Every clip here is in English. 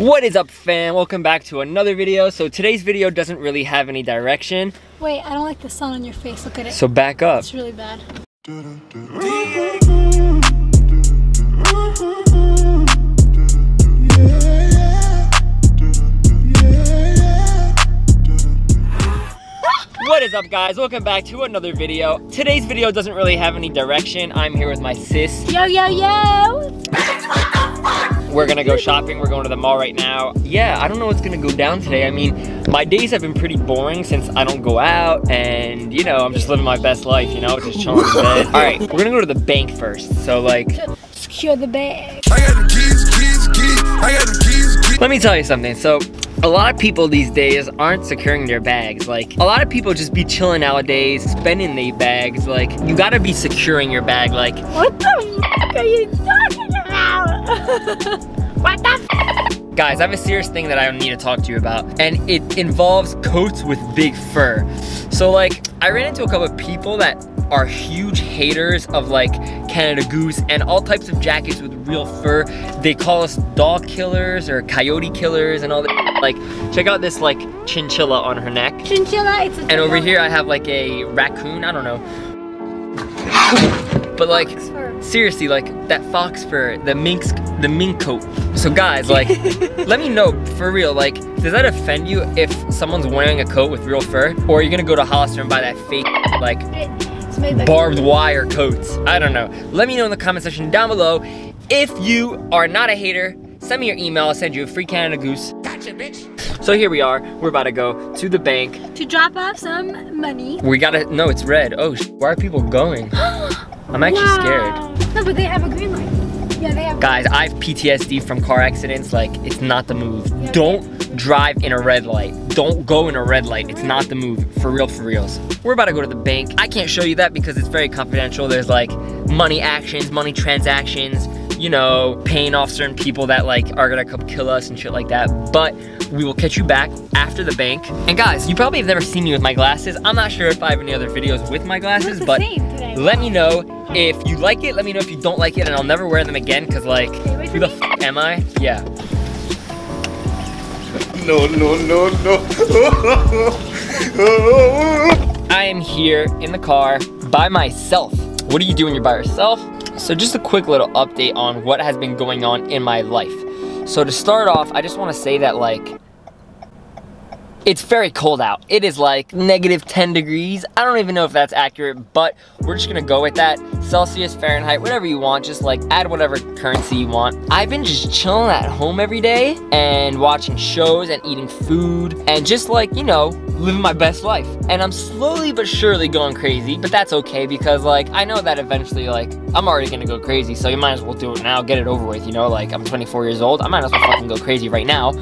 What is up fam? Welcome back to another video. So today's video doesn't really have any direction. Wait, I don't like the sun on your face. Look at it. So back up. It's really bad. What is up guys? Welcome back to another video. Today's video doesn't really have any direction. I'm here with my sis. Yo, yo, yo! We're gonna go shopping. We're going to the mall right now. Yeah, I don't know what's gonna go down today. I mean, my days have been pretty boring since I don't go out and, you know, I'm just living my best life, you know, just chilling in bed. All right, we're gonna go to the bank first. So like, Secure the bag. I got the keys, keys, keys. I got the keys, keys. Let me tell you something. So, a lot of people these days aren't securing their bags. Like, a lot of people just be chilling nowadays, spending their bags. Like, you gotta be securing your bag. Like, What the f are you talking about? what the f guys, I have a serious thing that I need to talk to you about, and it involves coats with big fur. So, like, I ran into a couple of people that are huge haters of like Canada Goose and all types of jackets with real fur. They call us dog killers or coyote killers and all that. Like, check out this like chinchilla on her neck. Chinchilla, it's a And over here I have like a raccoon, I don't know. But like, seriously, like that fox fur, the mink, the mink coat. So guys, like, let me know for real, like, does that offend you if someone's wearing a coat with real fur? Or are you gonna go to Hollister and buy that fake, like, It's made by barbed wire coats? I don't know. Let me know in the comment section down below. If you are not a hater, send me your email, I'll send you a free Canada Goose. Gotcha, bitch. So here we are, we're about to go to the bank. to drop off some money. We gotta, no, it's red. Oh, sh- where are people going? I'm actually scared. No, but they have a green light. Yeah, they have. Guys, I have PTSD from car accidents. Like, it's not the move. Yeah. Don't drive in a red light. Don't go in a red light. It's not the move. For real, for reals. We're about to go to the bank. I can't show you that because it's very confidential. There's like money actions, money transactions, you know, paying off certain people that like are gonna come kill us and shit like that. But we will catch you back after the bank. And guys, you probably have never seen me with my glasses. I'm not sure if I have any other videos with my glasses, but same. Let me know if you like it. Let me know if you don't like it, and I'll never wear them again. Cause like, who the f am I? Yeah. No, no, no, no. I am here in the car by myself. What do you do when you're by yourself? So just a quick little update on what has been going on in my life. So to start off, I just want to say that like it's very cold out. It is like negative 10 degrees. I don't even know if that's accurate, but we're just gonna go with that. Celsius, Fahrenheit, whatever you want, just like add whatever currency you want. I've been just chilling at home every day and watching shows and eating food and just like, you know, living my best life. And I'm slowly but surely going crazy, but that's okay because like I know that eventually like I'm already gonna go crazy, so you might as well do it now, get it over with, you know? Like I'm 24 years old, I might as well fucking go crazy right now.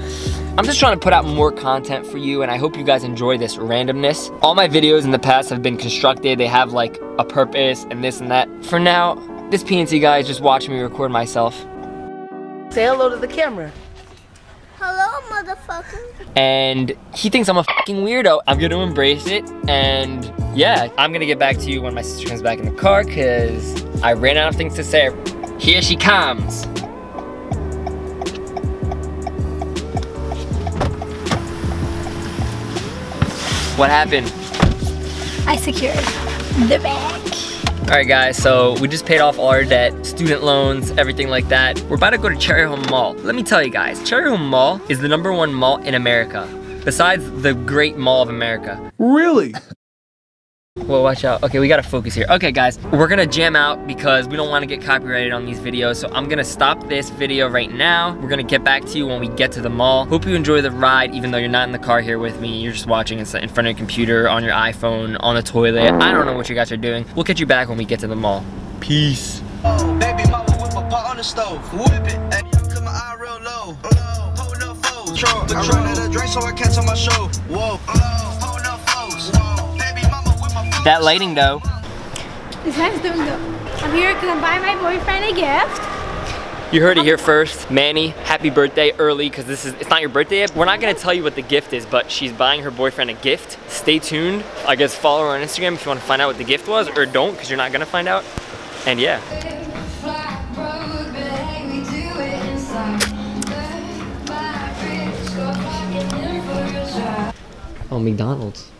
I'm just trying to put out more content for you and I hope you guys enjoy this randomness. All my videos in the past have been constructed. They have like a purpose and this and that. For now, this PNC guy is just watching me record myself. Say hello to the camera. Hello, motherfucker. And he thinks I'm a fucking weirdo. I'm gonna embrace it and yeah, I'm gonna get back to you when my sister comes back in the car cause I ran out of things to say. Here she comes. What happened? I secured the bag. All right, guys, so we just paid off all our debt, student loans, everything like that. We're about to go to Cherry Hill Mall. Let me tell you guys, Cherry Hill Mall is the number one mall in America, besides the Great Mall of America. Really? Well, watch out. Okay, we gotta focus here. Okay, guys, we're gonna jam out because we don't wanna get copyrighted on these videos, so I'm gonna stop this video right now. We're gonna get back to you when we get to the mall. Hope you enjoy the ride, even though you're not in the car here with me. You're just watching it in front of your computer, on your iPhone, on the toilet. I don't know what you guys are doing. We'll catch you back when we get to the mall. Peace. Oh, baby mama whip a pot on the stove. Whip it. Ay, Cause my eye real low. Hold up foes. Patron at a drink so I catch on my show. Whoa. Hold that lighting though. It's guy's doing though. I'm here because I'm buying my boyfriend a gift. You heard it here first. Manny, happy birthday early because this is it's not your birthday yet. We're not gonna tell you what the gift is, but she's buying her boyfriend a gift. Stay tuned. I guess follow her on Instagram if you want to find out what the gift was, or don't because you're not gonna find out. And yeah. Oh, McDonald's.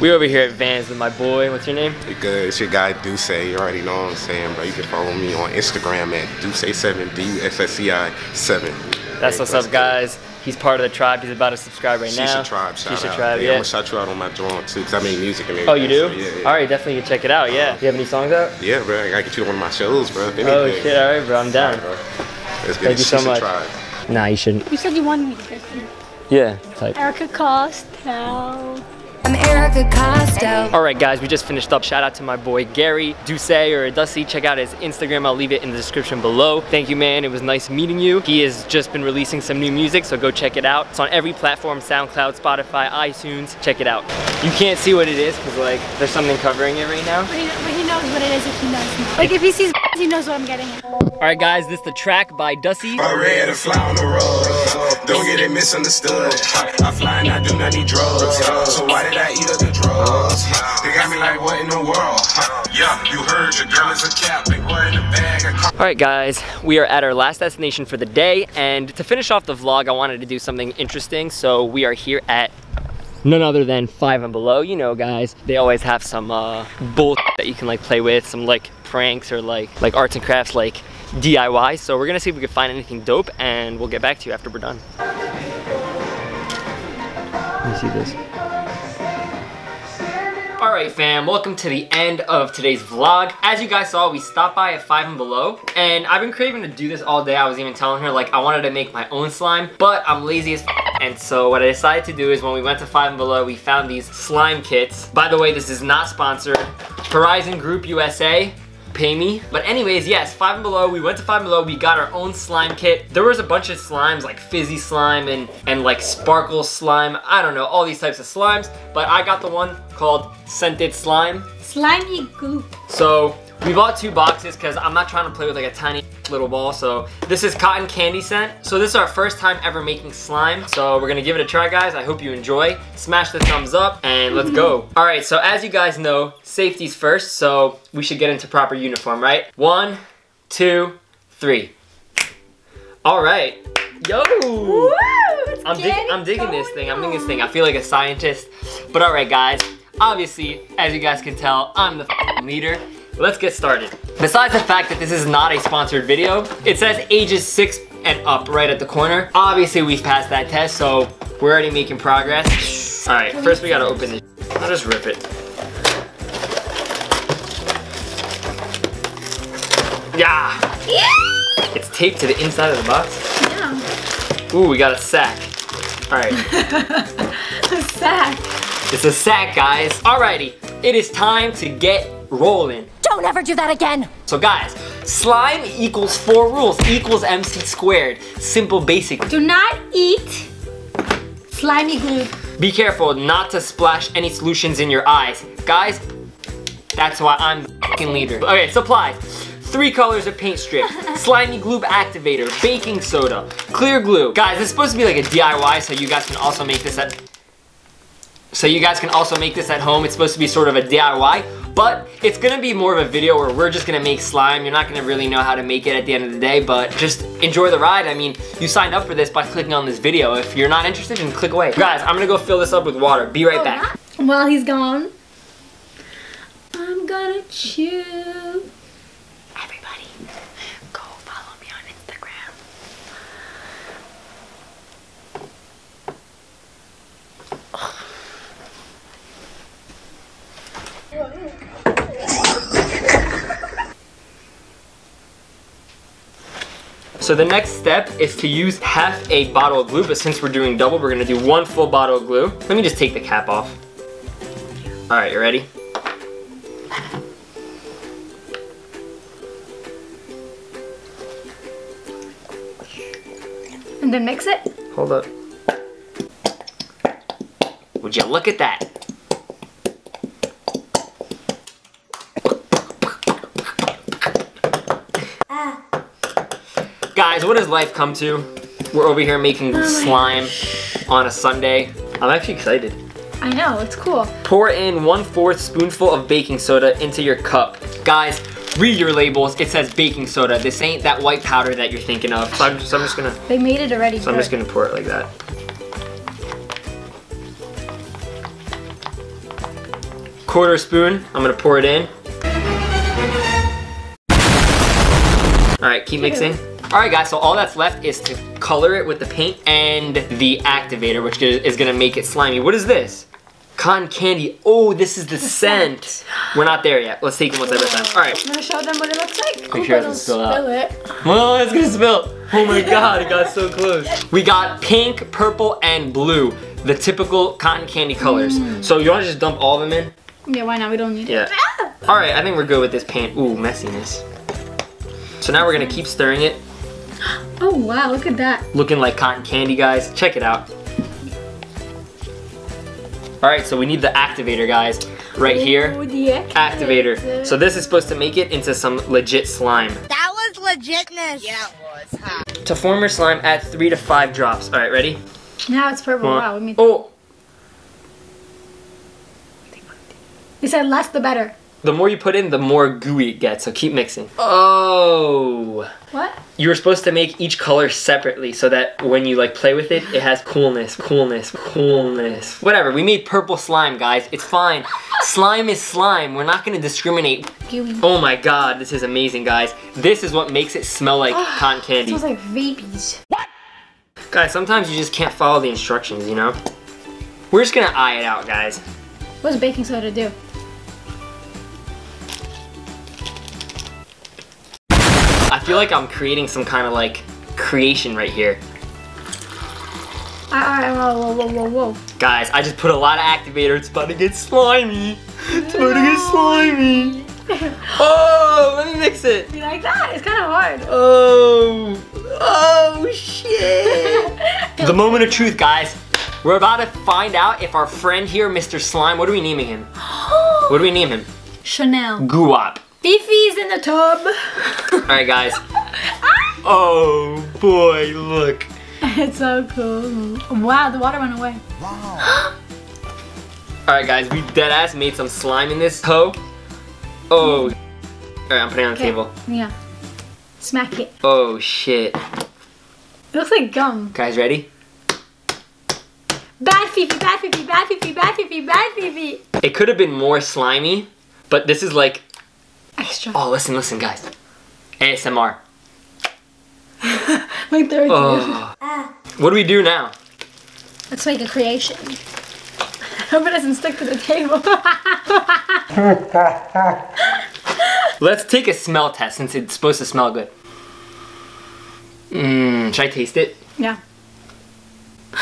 We over here at Vans with my boy. What's your name? You good? It's your guy Dussei. You already know what I'm saying, bro. You can follow me on Instagram at Dussei7, D-U-S-S-E-I 7. That's what's up, guys. He's part of the tribe. He's about to subscribe right now. Shisha Tribe, shout Shisha out. Tribe, yeah, yeah. I'm gonna shout you out on my joint too, cause I make music and Oh, you do? so yeah, yeah. All right, definitely you can check it out. Yeah. Uh-huh. You have any songs out? Yeah, bro. I gotta get you to one of my shows, bro. If anything. Oh shit! All right, bro. I'm down. Bro. Let's get Thank it. you so Shisha much. Tribe. Nah, you shouldn't. You said you wanted me to get. Yeah. Type. Erica Costello. I'm Erica Costello. All right, guys, we just finished up. Shout out to my boy Gary Dussei or Dusty. Check out his Instagram. I'll leave it in the description below. Thank you, man. It was nice meeting you. He has just been releasing some new music, so go check it out. It's on every platform: SoundCloud, Spotify, iTunes. Check it out. You can't see what it is because like there's something covering it right now. But he, but he knows what it is if he knows me. Like if he sees he knows what I'm getting. All right, guys, this is the track by Dusty. Don't get it misunderstood. I fly and I do not need drugs. So why did I eat up the drugs? They got me like, what in the world? Yeah, you heard your girl is a. Big boy in the bag. I call All right, guys, we are at our last destination for the day, and to finish off the vlog, I wanted to do something interesting. So we are here at none other than Five and Below. You know, guys, they always have some uh, bull that you can like play with, some like pranks or like like arts and crafts, like DIY. So we're gonna see if we can find anything dope, and we'll get back to you after we're done. Let me see this. All right, fam, welcome to the end of today's vlog. As you guys saw, we stopped by at Five and Below, and I've been craving to do this all day. I was even telling her, like, I wanted to make my own slime, but I'm lazy as and so what I decided to do is when we went to Five and Below, we found these slime kits. By the way, this is not sponsored. Horizon Group USA, pay me. But anyways, yes, Five and Below, we went to Five and Below, we got our own slime kit. There was a bunch of slimes, like fizzy slime and, and like sparkle slime. I don't know, all these types of slimes. But I got the one called Scented Slime. Slimy goop. So we bought two boxes because I'm not trying to play with like a tiny little ball. So this is cotton candy scent. So this is our first time ever making slime. So we're gonna give it a try, guys. I hope you enjoy. Smash the thumbs up and let's go. All right, so as you guys know, safety's first. So we should get into proper uniform, right? One, two, three. All right. Yo! Woo! I'm, dig- I'm digging this thing. I'm digging this thing. I feel like a scientist. But all right, guys. Obviously, as you guys can tell, I'm the leader. Let's get started. Besides the fact that this is not a sponsored video, it says ages six and up right at the corner. Obviously, we've passed that test, so we're already making progress. All right, first we gotta open this. I'll just rip it. Yeah. It's taped to the inside of the box. Yeah. Ooh, we got a sack. All right. A sack. It's a sack, guys. Alrighty, it is time to get rolling. Don't ever do that again. So guys, slime equals four rules, equals MC squared. Simple, basic. Do not eat Slimygloop. Be careful not to splash any solutions in your eyes. Guys, that's why I'm the fucking leader. Okay, supplies. Three colors of paint strip, Slimygloop activator, baking soda, clear glue. Guys, this is supposed to be like a DIY, so you guys can also make this at so you guys can also make this at home. It's supposed to be sort of a DIY, but it's gonna be more of a video where we're just gonna make slime. You're not gonna really know how to make it at the end of the day, but just enjoy the ride. I mean, you signed up for this by clicking on this video. If you're not interested, then click away. Guys, I'm gonna go fill this up with water. Be right oh, back. While he's gone, I'm gonna chew. Everybody, go follow me on Instagram. So the next step is to use half a bottle of glue, but since we're doing double, we're gonna do one full bottle of glue. Let me just take the cap off. All right, you ready? And then mix it. Hold up. Would you look at that? Guys, what does life come to? We're over here making oh slime on a Sunday. I'm actually excited. I know, it's cool. Pour in one fourth spoonful of baking soda into your cup. Guys, read your labels. It says baking soda. This ain't that white powder that you're thinking of. So I'm just, I'm just gonna, They made it already. so I'm just gonna pour it like that. Quarter spoon. I'm gonna pour it in. All right, keep mixing. All right, guys, so all that's left is to color it with the paint and the activator, which is gonna make it slimy. What is this? Cotton candy. Oh, this is the, scent. We're not there yet. Let's take it one step at a time. All right. I'm gonna show them what it looks like. Make sure it doesn't spill out. it. Oh, it's gonna spill. Oh my god, it got so close. We got pink, purple, and blue. The typical cotton candy colors. Mm. So you wanna just dump all of them in? Yeah, why not? We don't need Yeah. it. All right, I think we're good with this paint. Ooh, messiness. So now we're gonna keep stirring it, Oh wow, look at that. looking like cotton candy, guys. Check it out. All right, so we need the activator, guys. Right here, Ooh, the activator. So this is supposed to make it into some legit slime. That was legitness. Yeah. It was, huh? To form your slime, add three to five drops. All right, ready? Now it's purple. One- Wow, we made. Oh, They said less the better. The more you put in, the more gooey it gets, so keep mixing. Oh. What? You were supposed to make each color separately so that when you like play with it, it has coolness, coolness, coolness. Whatever, we made purple slime, guys. It's fine. Slime is slime. We're not gonna discriminate. Gooey. Oh my god, this is amazing, guys. This is what makes it smell like ah, cotton candy. It smells like vapies. Guys, sometimes you just can't follow the instructions, you know? We're just gonna eye it out, guys. What's baking soda do? Feel like I'm creating some kind of like creation right here. Alright, whoa, whoa, whoa, whoa, whoa. Guys, I just put a lot of activator. It's about to get slimy. It's about to get slimy. Oh, let me mix it. You like that? It's kind of hard. Oh, oh shit. the moment of truth, guys. We're about to find out if our friend here, Mr. Slime, what are we naming him? What do we name him? Chanel. Guap. Fifi's in the tub. All right, guys. Oh boy, look. it's so cool. Wow, the water went away. Wow. All right, guys, we dead ass made some slime in this hoe. Oh. All right, I'm putting it on the Okay. table. Yeah. Smack it. Oh shit. It looks like gum. Guys, ready? Bad Fifi, bad Fifi, bad Fifi, bad Fifi, bad Fifi. It could have been more slimy, but this is like, Extra. oh, listen, listen, guys. ASMR. Like there Oh. What do we do now? Let's make a creation. I Hope it doesn't stick to the table. Let's take a smell test since it's supposed to smell good. Mmm, should I taste it? yeah.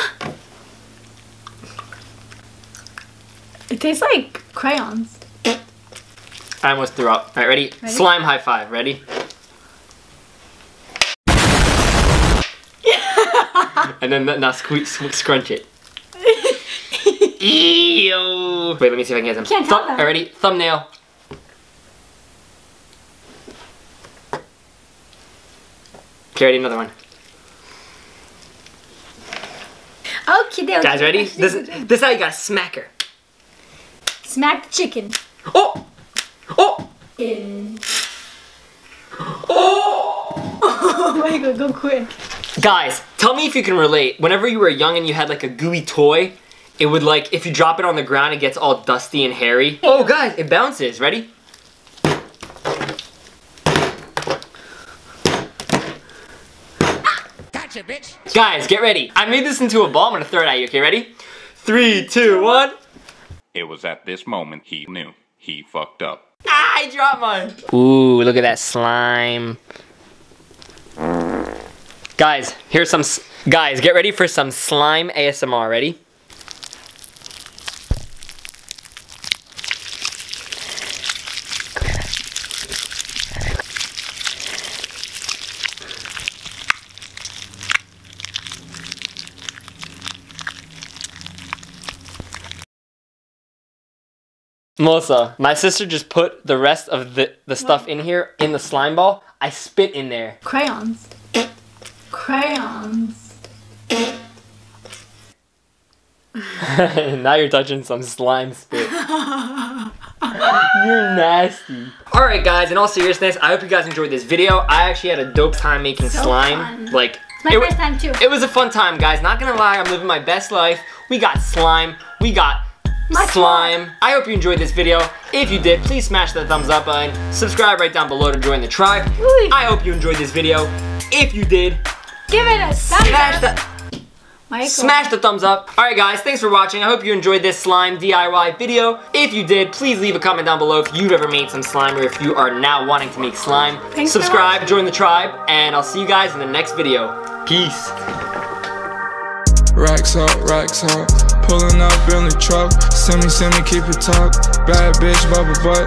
It tastes like crayons. I almost threw up. All right, ready? Ready? Slime high five. Ready? and then now squeeze, scrunch it. Ew. Wait, let me see if I can get some. Can't tell them. all right, ready? Thumbnail. Okay, ready? Another one. Okay, there. Guys, ready? This, this is how you gotta smack her. Smack the chicken. Oh! Oh! Oh my god, go quick. Guys, tell me if you can relate. Whenever you were young and you had like a gooey toy, it would like, if you drop it on the ground, it gets all dusty and hairy. Oh, guys, it bounces. Ready? Gotcha, bitch. Guys, get ready. I made this into a ball. I'm gonna throw it at you. Okay, ready? Three, two, one. It was at this moment he knew he fucked up. Ah, I dropped mine. Ooh, look at that slime. Guys, here's some. Guys, get ready for some slime ASMR. Ready? Melissa, my sister just put the rest of the, the stuff in here in the slime ball. I spit in there. Crayons. Crayons. now you're touching some slime spit. You're nasty. Alright guys, in all seriousness, I hope you guys enjoyed this video. I actually had a dope time making So slime. fun. Like My it first time too. It was a fun time, guys. Not gonna lie, I'm living my best life. We got slime. We got Much slime. I hope you enjoyed this video. If you did, please smash that thumbs up button. Subscribe right down below to join the tribe. Ooh. I hope you enjoyed this video. If you did, Give it a thumbs smash up. Michael. smash the thumbs up. Alright guys, thanks for watching. I hope you enjoyed this slime DIY video. If you did, please leave a comment down below if you've ever made some slime or if you are now wanting to make slime. Thanks Subscribe, join the tribe, and I'll see you guys in the next video. Peace. Racks up, racks up. Pulling up in the truck. Send me, send me, keep it tucked. Bad bitch, bubble butt.